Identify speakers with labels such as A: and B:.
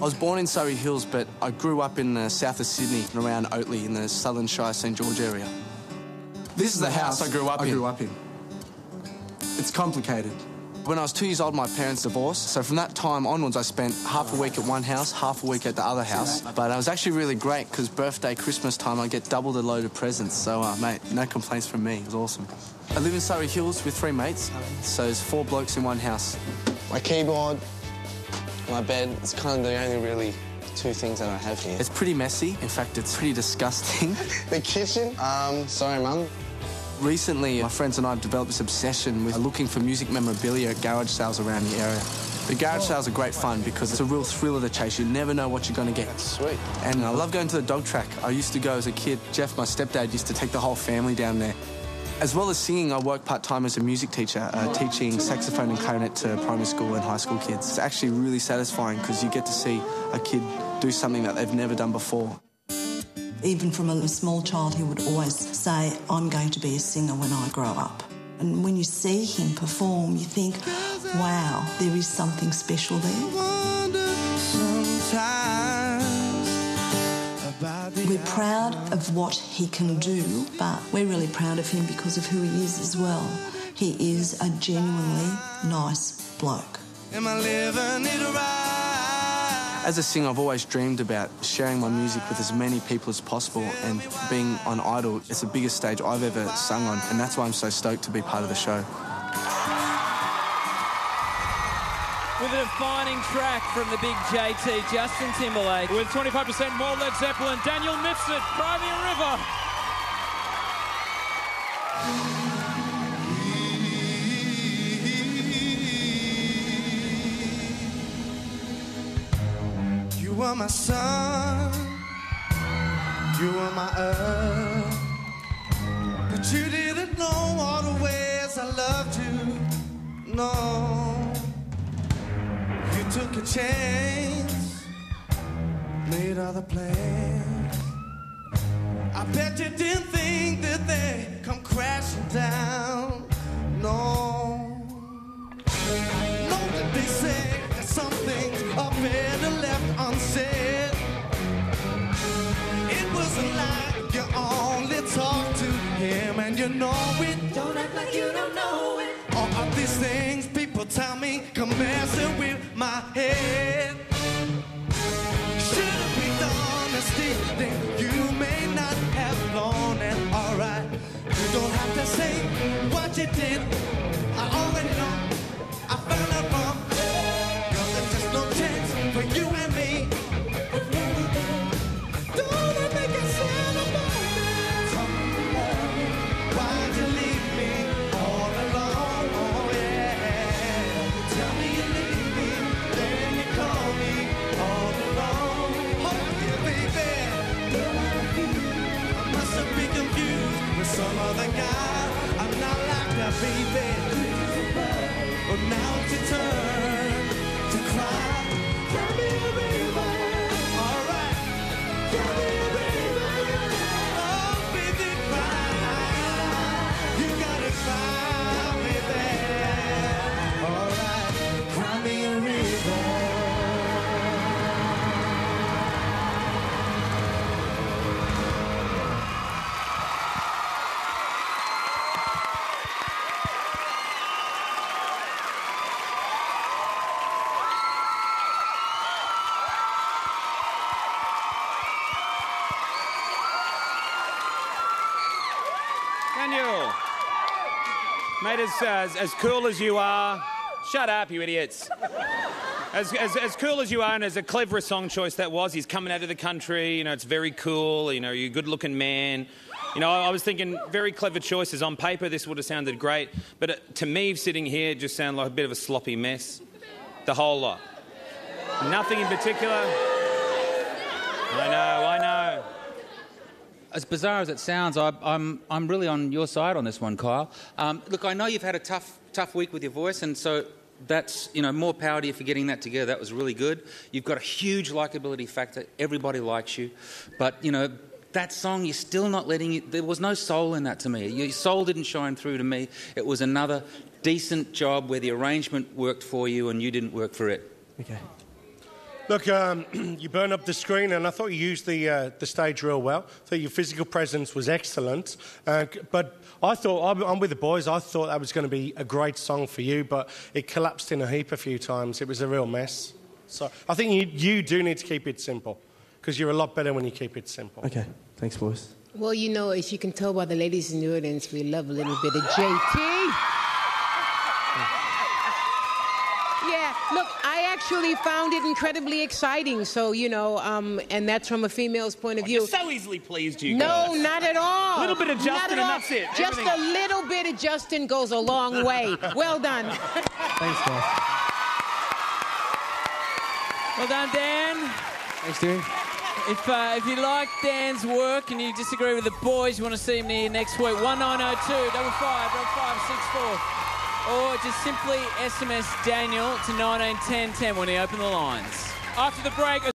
A: I was born in Surry Hills, but I grew up in the south of Sydney, and around Oatley, in the Sutherland Shire, St George area. This is the house I grew up
B: I
A: in.
B: grew up in. It's complicated.
A: When I was two years old, my parents divorced. So from that time onwards, I spent half a week at one house, half a week at the other house. But it was actually really great because birthday, Christmas time, I get double the load of presents. So, uh, mate, no complaints from me. It was awesome. I live in Surry Hills with three mates, so there's four blokes in one house.
C: My keyboard, my bed, it's kind of the only really two things that I have here.
A: It's pretty messy. In fact, it's pretty disgusting.
C: the kitchen, um, sorry, Mum.
A: Recently, my friends and I have developed this obsession with looking for music memorabilia at garage sales around the area. The garage sales are great fun because it's a real thrill of the chase. You never know what you're going to get.
C: That's Sweet.
A: And I love going to the dog track. I used to go as a kid. Jeff, my stepdad, used to take the whole family down there. As well as singing, I work part time as a music teacher, uh, teaching saxophone and clarinet to primary school and high school kids. It's actually really satisfying because you get to see a kid do something that they've never done before.
D: Even from a small child, he would always say, I'm going to be a singer when I grow up. And when you see him perform, you think, wow, there is something special there. We're proud of what he can do, but we're really proud of him because of who he is as well. He is a genuinely nice bloke.
E: Am I living it right?
A: As a singer, I've always dreamed about sharing my music with as many people as possible, and being on Idol, it's the biggest stage I've ever sung on, and that's why I'm so stoked to be part of the show.
F: With a defining track from the big JT, Justin Timberlake.
G: With 25% more Led Zeppelin, Daniel Mifsud, Cry Me a River.
E: Were my sun, you were my earth, but you didn't know all the ways I loved you. No, you took a chance, made other plans. I bet you didn't think that they come crashing down. Know it. Don't act like you don't know it. All of these things people tell me come messing with my head. Some other guy. I'm not like that, baby. But now it's your turn to cry.
G: Daniel. Mate, as, as, as cool as you are, shut up, you idiots. As, as, as cool as you are, and as a clever song choice that was, he's coming out of the country, you know, it's very cool, you know, you're a good looking man. You know, I, I was thinking very clever choices. On paper, this would have sounded great, but uh, to me, sitting here, it just sounded like a bit of a sloppy mess. The whole lot. Nothing in particular. I know, I know.
H: As bizarre as it sounds, I, I'm, I'm really on your side on this one, Kyle. Um, look, I know you've had a tough, tough week with your voice, and so that's, you know, more power to you for getting that together. That was really good. You've got a huge likability factor. Everybody likes you. But, you know, that song, you're still not letting it. There was no soul in that to me. Your soul didn't shine through to me. It was another decent job where the arrangement worked for you and you didn't work for it.
B: Okay.
I: Look, um, you burn up the screen, and I thought you used the uh, the stage real well. I thought your physical presence was excellent. Uh, but I thought I'm, I'm with the boys. I thought that was going to be a great song for you, but it collapsed in a heap a few times. It was a real mess. So I think you you do need to keep it simple because you're a lot better when you keep it simple.
B: Okay. Thanks, boys.
J: Well, you know, as you can tell by the ladies in the audience, we love a little bit of JT. Yeah, look, I actually found it incredibly exciting. So, you know, um, and that's from a female's point of view.
G: You're so easily pleased, you guys.
J: No,
G: girls.
J: not at all.
G: A little bit of
J: Not
G: Justin
J: at
G: and
J: all.
G: that's it.
J: Just
G: Everything-
J: a little bit of Justin goes a long way. Well done.
B: Thanks, guys.
F: Well done, Dan.
B: Thanks, Derry.
F: If, uh, if you like Dan's work and you disagree with the boys, you want to see him here next week, 1902 double five double five six four, or just simply SMS Daniel to 191010 when he open the lines. After the break.